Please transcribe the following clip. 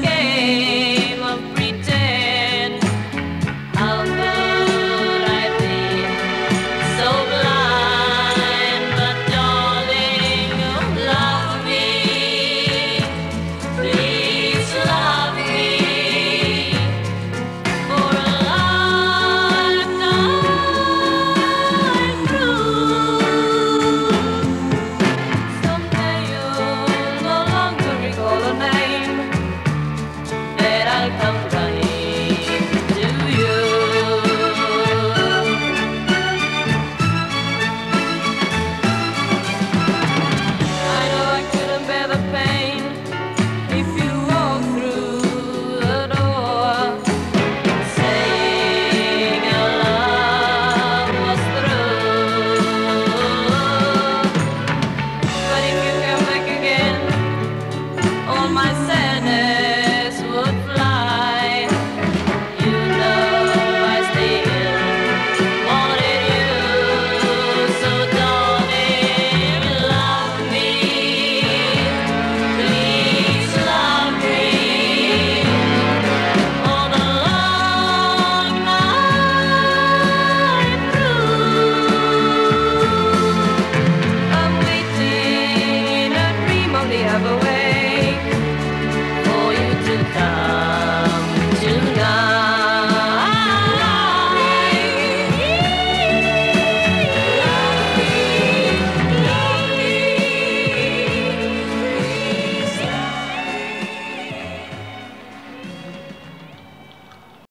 game. like